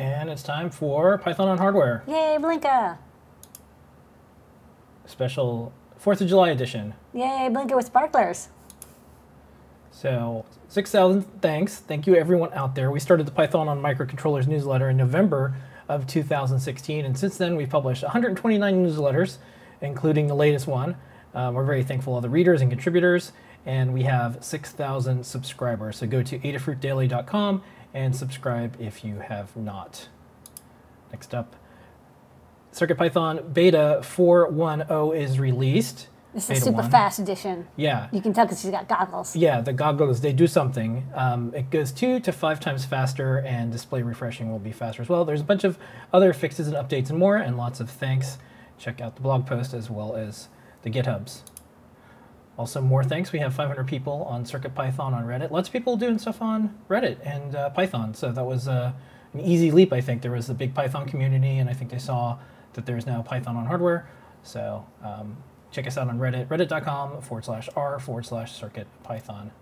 And it's time for Python on Hardware, Yay, Blinka! special 4th of July edition. Yay, Blinka with sparklers. So, 6,000 thanks. Thank you, everyone out there. We started the Python on Microcontrollers newsletter in November of 2016, and since then we've published 129 newsletters, including the latest one. Um, we're very thankful of the readers and contributors, and we have 6,000 subscribers. So go to adafruitdaily.com and subscribe if you have not. Next up, CircuitPython Beta 4.10 is released. This is a super 1. fast edition. Yeah, You can tell because she's got goggles. yeah, the goggles, they do something. Um, it goes two to five times faster, and display refreshing will be faster as well. There's a bunch of other fixes and updates and more, and lots of thanks. Check out the blog post as well as the GitHubs. Also, more thanks. We have 500 people on CircuitPython on Reddit. Lots of people doing stuff on Reddit and uh, Python. So that was uh, an easy leap, I think. There was a big Python community, and I think they saw that there's now Python on hardware. So um, check us out on Reddit, reddit.com forward slash r forward slash circuit python.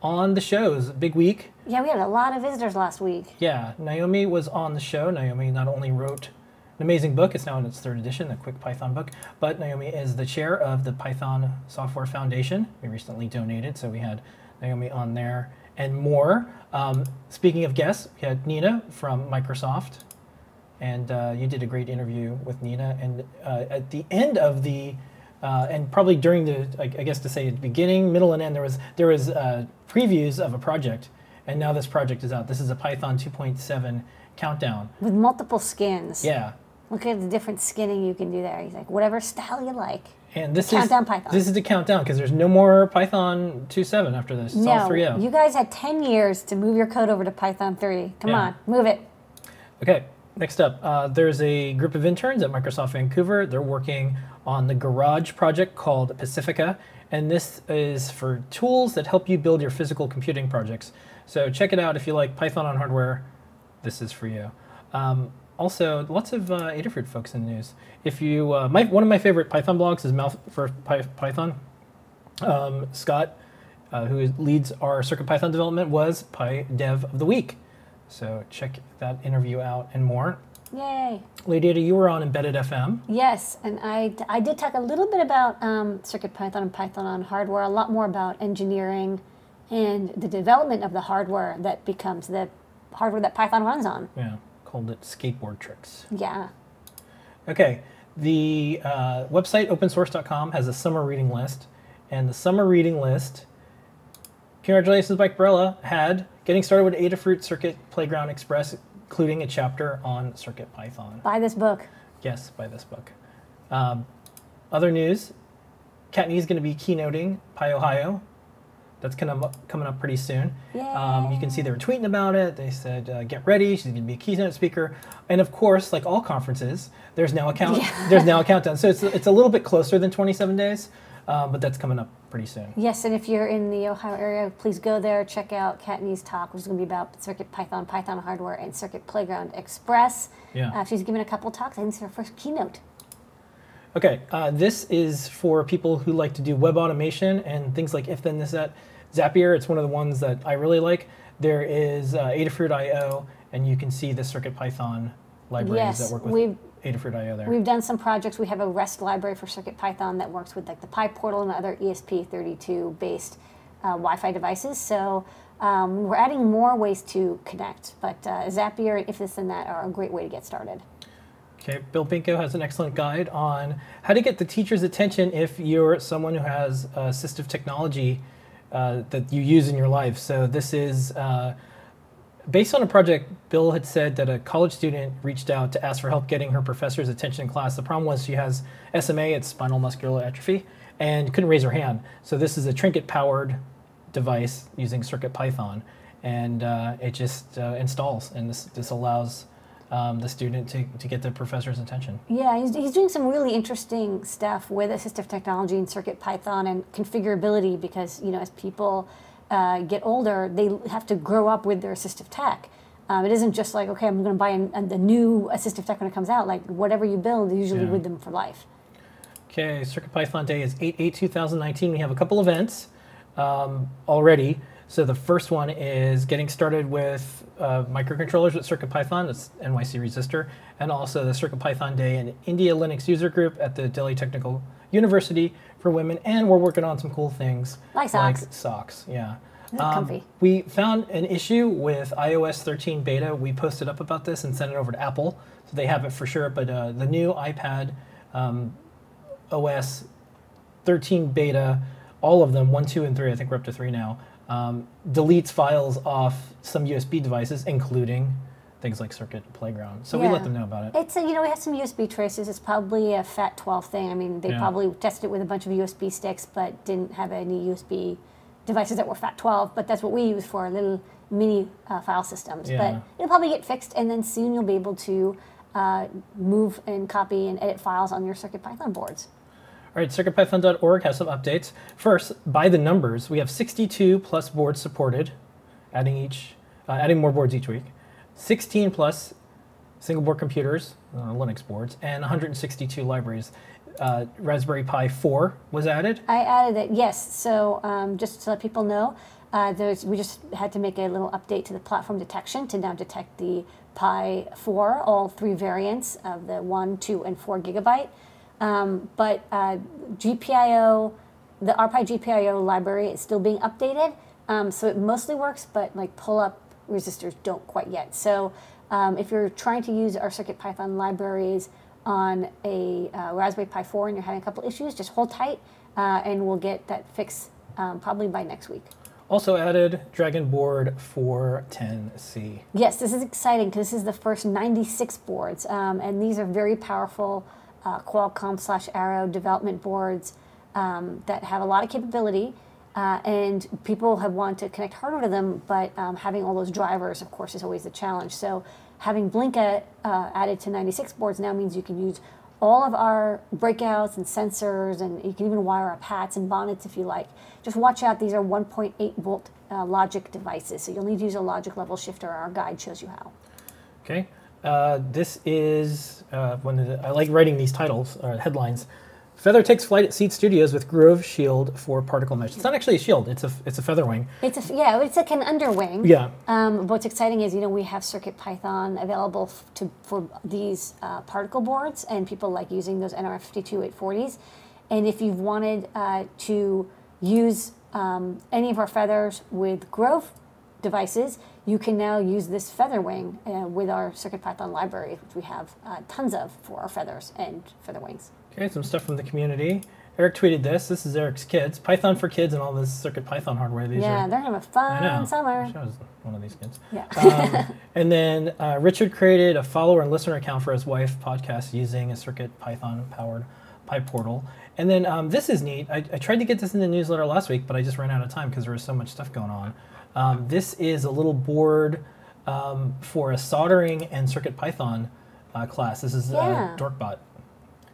On the shows, big week. Yeah, we had a lot of visitors last week. Yeah, Naomi was on the show. Naomi not only wrote an amazing book, it's now in its third edition, the Quick Python book, but Naomi is the chair of the Python Software Foundation. We recently donated, so we had Naomi on there and more. Um, speaking of guests, we had Nina from Microsoft, and uh, you did a great interview with Nina. And uh, at the end of the uh, and probably during the, I, I guess to say beginning, middle, and end, there was there was uh, previews of a project, and now this project is out. This is a Python 2.7 countdown. With multiple skins. Yeah, Look at the different skinning you can do there. He's like, whatever style you like. and this Countdown is Python. this is the countdown because there's no more Python 2.7 after this. It's all no, 3.0. you guys had 10 years to move your code over to Python 3. Come Yeah. on, move it. Okay, next up, uh, there's a group of interns at Microsoft Vancouver. They're working on the Garage project called Pacifica, and this is for tools that help you build your physical computing projects. So check it out if you like Python on hardware. This is for you. Um, also, lots of uh, Adafruit folks in the news. If you, uh, my, one of my favorite Python blogs is Mouse vs Py- Python. Um, Scott, uh, who leads our CircuitPython development, was PyDev of the Week. So check that interview out and more. Yay. Lady Ada, you were on Embedded FM. Yes, and I, I did talk a little bit about um, CircuitPython and Python on hardware, a lot more about engineering and the development of the hardware that becomes the hardware that Python runs on. Yeah, called it Skateboard Tricks. Yeah. Okay, the uh, website opensource.com has a summer reading list, and the summer reading list, congratulations, Mike Barela, had Getting Started with Adafruit Circuit Playground Express, including a chapter on Circuit Python. Buy this book. Yes, buy this book. Um, other news, Kattni is going to be keynoting PyOhio. That's kind of coming up pretty soon. Um, you can see they were tweeting about it. They said, uh, "Get ready, she's going to be a keynote speaker." And of course, like all conferences, there's now a count. Yeah. There's now a countdown. So it's it's a little bit closer than 27 days, um, but that's coming up pretty soon. Yes, and if you're in the Ohio area, please go there, check out Kattni's talk, which is going to be about Circuit Python, Python hardware, and Circuit Playground Express. Yeah. Uh, she's given a couple talks. I think it's her first keynote. Okay, uh, this is for people who like to do web automation and things like if then this that. Zapier, it's one of the ones that I really like. There is uh, Adafruit.io, and you can see the Circuit Python libraries Yes, that work with we've- Adafruit.io there. We've done some projects. We have a REST library for Circuit Python that works with like the PyPortal and other ESP32 based uh, Wi-Fi devices. So um, we're adding more ways to connect. But uh, Zapier, if this and that, are a great way to get started. Okay, Bill Binko has an excellent guide on how to get the teacher's attention if you're someone who has assistive technology uh, that you use in your life. So this is uh, based on a project. Bill had said that a college student reached out to ask for help getting her professor's attention in class. The problem was she has SMA, it's spinal muscular atrophy, and couldn't raise her hand. So this is a trinket-powered device using Circuit Python, and uh, it just uh, installs, and this this allows um, the student to, to get the professor's attention. Yeah, he's, he's doing some really interesting stuff with assistive technology and Circuit Python and configurability because, you know, as people uh, get older, they have to grow up with their assistive tech. Um, it isn't just like, okay, I'm going to buy an, the new assistive tech when it comes out. Like, whatever you build, usually Yeah. with them for life. Okay, CircuitPython Day is 8 8 2019. We have a couple events um, already. So the first one is getting started with uh, microcontrollers with CircuitPython, that's NYC Resistor, and also the CircuitPython Day and India Linux User Group at the Delhi Technical University for women. And we're working on some cool things Like socks. Like socks, yeah. Um, we found an issue with iOS 13 beta. We posted up about this and sent it over to Apple, so they have it for sure. But uh, the new iPad um, OS 13 beta, all of them, one, two, and three, I think we're up to three now, um, deletes files off some USB devices, including things like Circuit Playground. So we let them know about it. It's a, you know we have some USB traces. It's probably a FAT12 thing. I mean they Yeah. probably tested it with a bunch of USB sticks, but didn't have any USB devices that were FAT12. But that's what we use for our little mini uh, file systems. Yeah. But it'll probably get fixed, and then soon you'll be able to uh, move and copy and edit files on your Circuit Python boards. All right, CircuitPython.org has some updates. First, by the numbers, we have 62 plus boards supported, adding each, uh, adding more boards each week. 16 plus single board computers, uh, Linux boards, and 162 libraries. Uh, Raspberry Pi 4 was added. I added it, yes. So um, just to let people know, uh, we just had to make a little update to the platform detection to now detect the Pi 4, all three variants of the 1, 2, and 4 gigabyte. Um, but uh, GPIO, the RPi GPIO library is still being updated. Um, so it mostly works, but like pull up resistors don't quite yet. So um, if you're trying to use our CircuitPython libraries on a uh, Raspberry Pi 4 and you're having a couple issues, just hold tight uh, and we'll get that fix um, probably by next week. Also added Dragon Board 410C. Yes, this is exciting because this is the first 96 boards, um, and these are very powerful uh, Qualcomm slash Arrow development boards um, that have a lot of capability. Uh, and people have wanted to connect hardware to them, but um, having all those drivers, of course, is always the challenge. So having Blinka uh, added to 96 boards now means you can use all of our breakouts and sensors, and you can even wire up hats and bonnets if you like. Just watch out; these are 1.8 volt uh, logic devices, so you'll need to use a logic level shifter. Our guide shows you how. Okay. Uh, this is uh, one of the, I like writing these titles or headlines. Feather takes flight at Seeed Studios with Grove Shield for particle mesh. It's not actually a shield; it's a it's a feather wing. It's a, yeah, it's like an underwing. Yeah. Um, what's exciting is you know we have Circuit Python available f- to for these uh, particle boards, and people like using those NRF52 840s. And if you've wanted uh, to use um, any of our feathers with Grove devices, you can now use this feather wing uh, with our Circuit Python library, which we have uh, tons of for our feathers and feather wings. Okay, some stuff from the community. Eric tweeted this. This is Eric's kids. Python for kids and all this Circuit Python hardware. These yeah, are. they're having a I know. fun summer. Wish I was one of these kids. Yeah. Um, and then uh, Richard created a follower and listener account for his wife podcast using a Circuit Python powered PyPortal. And then um, this is neat. I, I tried to get this in the newsletter last week, but I just ran out of time because there was so much stuff going on. Um, this is a little board um, for a soldering and Circuit Python uh, class. This is Yeah. uh, Dorkbot.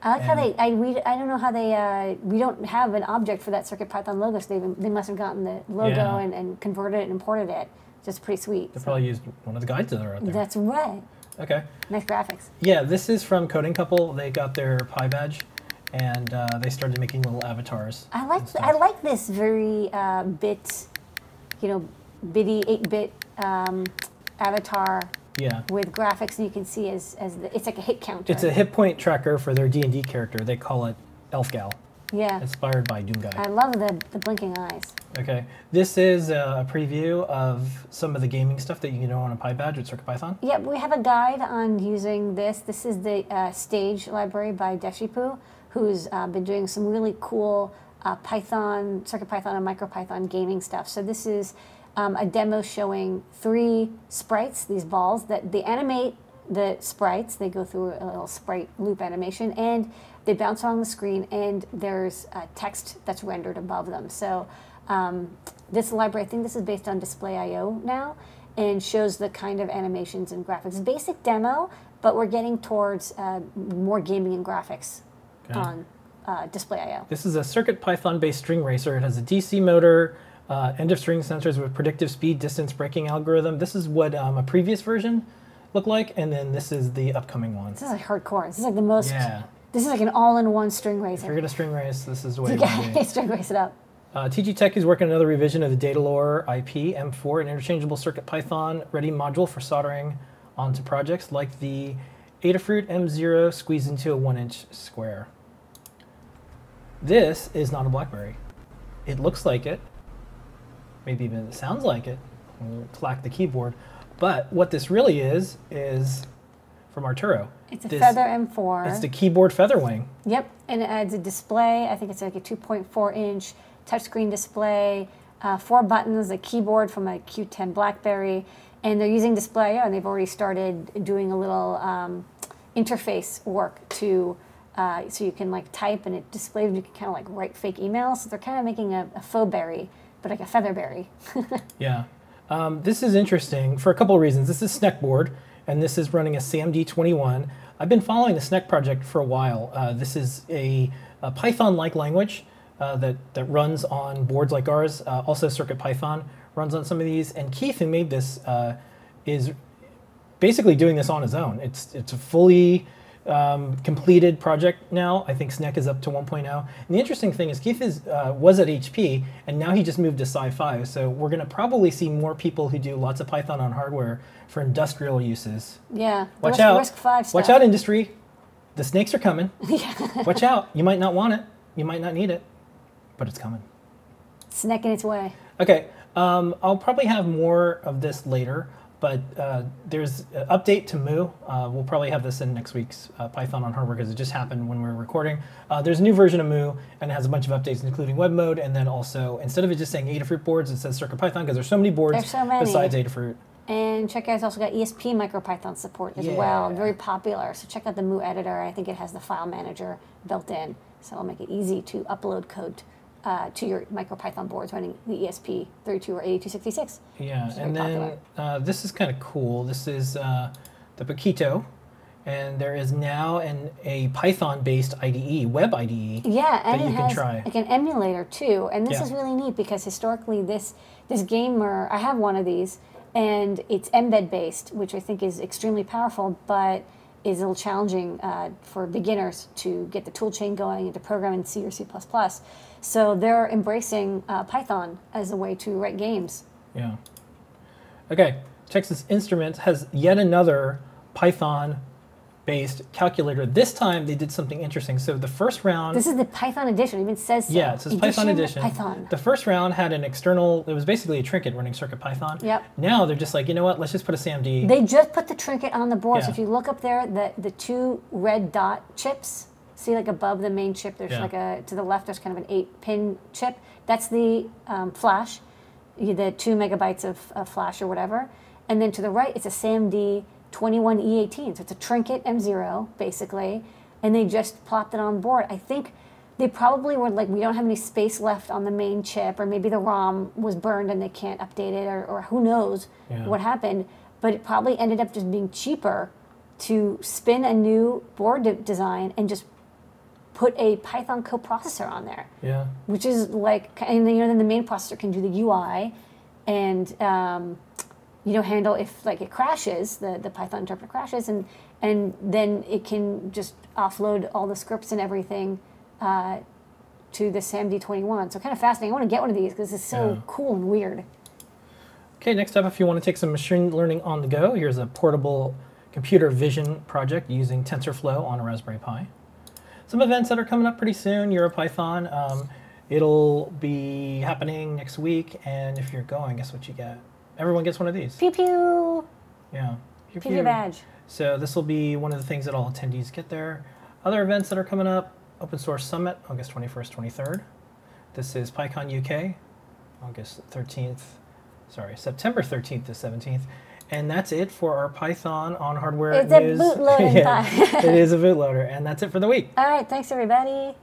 I like how they. I we. I don't know how they. Uh, we don't have an object for that Circuit Python logo, so they they must have gotten the logo Yeah. and, and converted it and imported it. Just pretty sweet. They So probably used one of the guides that are out there. That's right. Okay. Nice graphics. Yeah, this is from Coding Couple. They got their PyBadge, and uh, they started making little avatars. I like. and. I like this very uh, bit, you know, bitty eight bit um, avatar Yeah. with graphics, and you can see as as the, it's like a hit counter. It's a hit point tracker for their D and D character. They call it Elfgal, yeah. inspired by Doom Guy. I love the the blinking eyes. Okay, this is a preview of some of the gaming stuff that you can do on a PyBadge with CircuitPython. Yeah, we have a guide on using this. This is the uh, stage library by Deshipu, who's uh, been doing some really cool uh, Python, CircuitPython, and MicroPython gaming stuff. So this is um, a demo showing three sprites, these balls that they animate the sprites. They go through a little sprite loop animation, and they bounce on the screen, and there's uh, text that's rendered above them. So um, this library, I think this is based on Display.io now, and shows the kind of animations and graphics. Basic demo, but we're getting towards uh, more gaming and graphics Okay. on uh, Display.io. This is a CircuitPython based string racer. It has a DC motor, uh, end of string sensors with predictive speed distance braking algorithm. This is what um, a previous version looked like, and then this is the upcoming one. This is like hardcore. This is like the most. Yeah. This is like an all-in-one string If you're gonna string race, this is the way You it would be. gotta string race it up. Uh, TG Tech is working on another revision of the Datalore IP M4, an interchangeable circuit Python ready module for soldering onto projects like the Adafruit M0 squeezed into a one inch square. This is not a BlackBerry. It looks like it, maybe even sounds like it. Clack the keyboard. But what this really is, is from Arturo. It's a This- Feather M4. It's the keyboard Featherwing. Yep, and it adds a display. I think it's like a 2.4 inch touchscreen display, uh, four buttons, a keyboard from a Q10 BlackBerry, and they're using Display, and they've already started doing a little um, interface work to. Uh, so you can like type and it displays. You can kind of like write fake emails. So they're kind of making a, a faux berry, but like a featherberry. Yeah. Um, this is interesting for a couple of reasons. This is Snek board, and this is running a SAMD21. I've been following the Snek project for a while. Uh, this is a, a Python-like language uh, that, that runs on boards like ours. Uh, also, CircuitPython runs on some of these. And Keith, who made this, uh, is basically doing this on his own. It's, it's a fully um, completed project now. I think Snek is up to 1.0. And the interesting thing is Keith is, uh, was at HP, and now he just moved to SiFive. So we're going to probably see more people who do lots of Python on hardware for industrial uses. Yeah. Watch risk, out! RISC-V stuff. Watch out, industry! The snakes are coming. yeah. Watch out! You might not want it. You might not need it, but it's coming. Snecking its way. Okay, um, I'll probably have more of this later, but uh, there's an update to Mu. Uh, we'll probably have this in next week's uh, Python on hardware because it just happened when we were recording. Uh, there's a new version of Mu, and it has a bunch of updates, including web mode, and then also instead of it just saying Adafruit boards, it says CircuitPython because there's so many boards so many. besides Adafruit. And check out, it's also got ESP MicroPython support as well. Very popular. So check out the Mu editor. I think it has the file manager built in. So it'll make it easy to upload code uh, to your MicroPython boards running the E ESP 32 or 8266. Yeah, and then uh, this is kind of cool. This is uh, the Pokitto, and there is now an a Python-based IDE, web IDE. Yeah, and that it you can has try. like an emulator too. And this Yeah. is really neat because historically this this gamer, I have one of these, and it's mbed based, which I think is extremely powerful, but is a little challenging uh, for beginners to get the tool chain going and to program in C or C++. So they're embracing uh, Python as a way to write games. Yeah. Okay, Texas Instruments has yet another Python-based calculator. This time they did something interesting. So the first round. This is the Python edition. It even says so. yeah, it says Python edition. Python. The first round had an external. It was basically a trinket running Circuit Python. Yep. Now they're just like, you know what? Let's just put a SAMD. They just put the trinket on the board. So if you look up there, the the two red dot chips, see like above the main chip, there's Yeah. like a to the left. There's kind of an eight pin chip. That's the um, flash, the two megabytes of, of flash or whatever. And then to the right, it's a SAMD 21E18. So it's a trinket M0 basically, and they just plopped it on board. I think. They probably were like, we don't have any space left on the main chip, or maybe the ROM was burned and they can't update it, or, or who knows Yeah. what happened. But it probably ended up just being cheaper to spin a new board de- design and just put a Python coprocessor on there, yeah. which is like, and then, you know, then the main processor can do the UI and, um, you know, handle if like it crashes, the, the Python interpreter crashes, and, and then it can just offload all the scripts and everything uh, to the SAMD21. So kind of fascinating. I want to get one of these because it's so Yeah. cool and weird. Okay, next up, if you want to take some machine learning on the go, here's a portable computer vision project using TensorFlow on a Raspberry Pi. Some events that are coming up pretty soon, EuroPython. Um, it'll be happening next week, and if you're going, guess what you get? Everyone gets one of these. Pew pew. Yeah. Pew, Pew pew badge. So this will be one of the things that all attendees get there. Other events that are coming up, Open Source Summit, August 21st, 23rd. This is PyCon UK, August 13th, sorry, September 13th to 17th. And that's it for our Python on hardware It's a news. bootloading Yeah, it is a bootloader. And that's it for the week. All right, thanks everybody.